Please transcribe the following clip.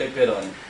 pepperoni.